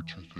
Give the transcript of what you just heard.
what you think.